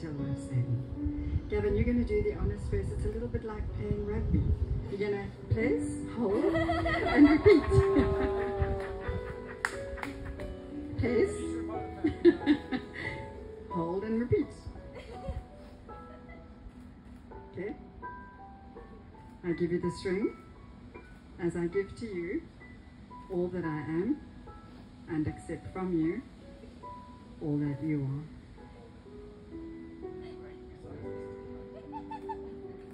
end. Gavin, you're going to do the honours first. It's a little bit like playing rugby. You're going to place, hold, and repeat. place, hold, and repeat. Okay? I give you the string as I give to you all that I am and accept from you all that you are.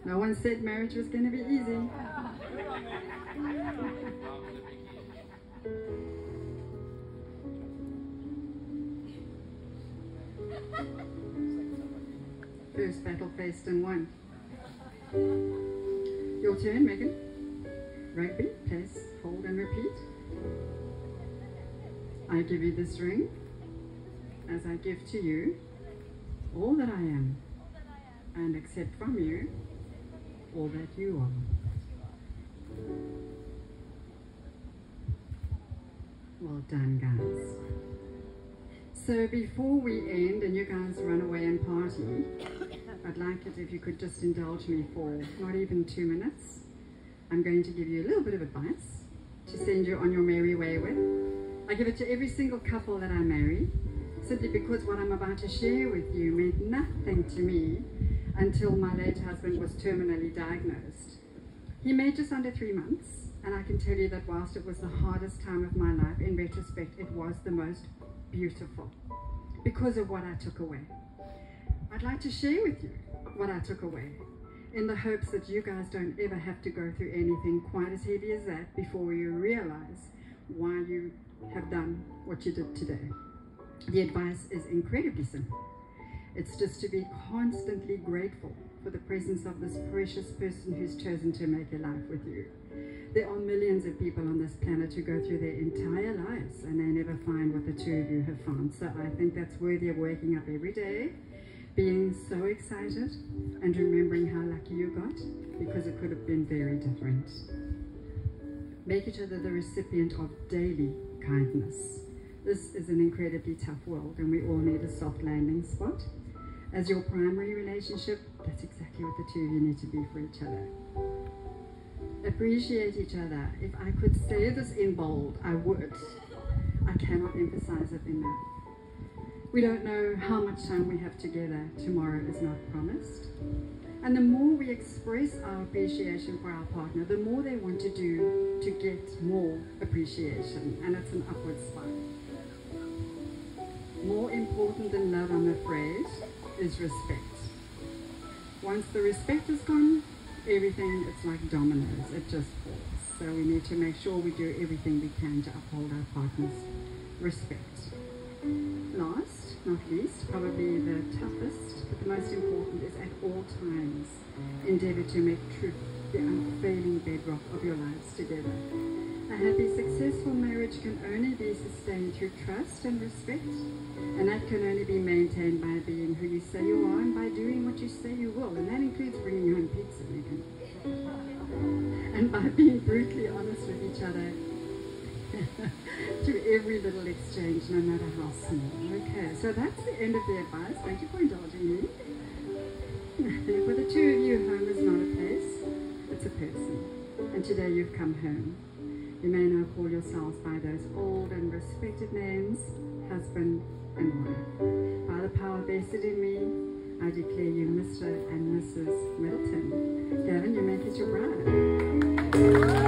No one said marriage was going to be easy. First battle faced and won. Your turn, Megan. Rugby, place, hold and repeat. I give you this ring as I give to you all that I am and accept from you that you. Well done, guys. So before we end and you guys run away and party, I'd like it if you could just indulge me for not even two minutes. I'm going to give you a little bit of advice to send you on your merry way with. I give it to every single couple that I marry, simply because what I'm about to share with you meant nothing to me until my late husband was terminally diagnosed. He made just under three months, and I can tell you that whilst it was the hardest time of my life, in retrospect, it was the most beautiful because of what I took away. I'd like to share with you what I took away in the hopes that you guys don't ever have to go through anything quite as heavy as that before you realize why you have done what you did today. The advice is incredibly simple. It's just to be constantly grateful for the presence of this precious person who's chosen to make a life with you. There are millions of people on this planet who go through their entire lives and they never find what the two of you have found. So I think that's worthy of waking up every day, being so excited and remembering how lucky you got because it could have been very different. Make each other the recipient of daily kindness. This is an incredibly tough world and we all need a soft landing spot. As your primary relationship, that's exactly what the two of you need to be for each other. Appreciate each other. If I could say this in bold, I would. I cannot emphasize it enough. We don't know how much time we have together. Tomorrow is not promised. And the more we express our appreciation for our partner, the more they want to do to get more appreciation. And it's an upward spiral. More important than love, I'm afraid, is respect. Once the respect is gone, everything, it's like dominoes, it just falls. So we need to make sure we do everything we can to uphold our partner's respect. Last, not least, probably the toughest, but the most important is at all times endeavor to make truth the unfailing bedrock of your lives together. A happy, successful marriage can only be sustained through trust and respect, and that can only be maintained by being who you say you are and by doing what you say you will, and that includes bringing home pizza, Megan. and by being brutally honest with each other through every little exchange, no matter how small. Okay, so that's the end of the advice. Thank you for indulging me. for the two of you, home is not a place, it's a person. And today you've come home. You may now call yourselves by those old and respected names, husband and wife. By the power vested in me, I declare you Mr. and Mrs. Middleton. Gavin, you make us your bride.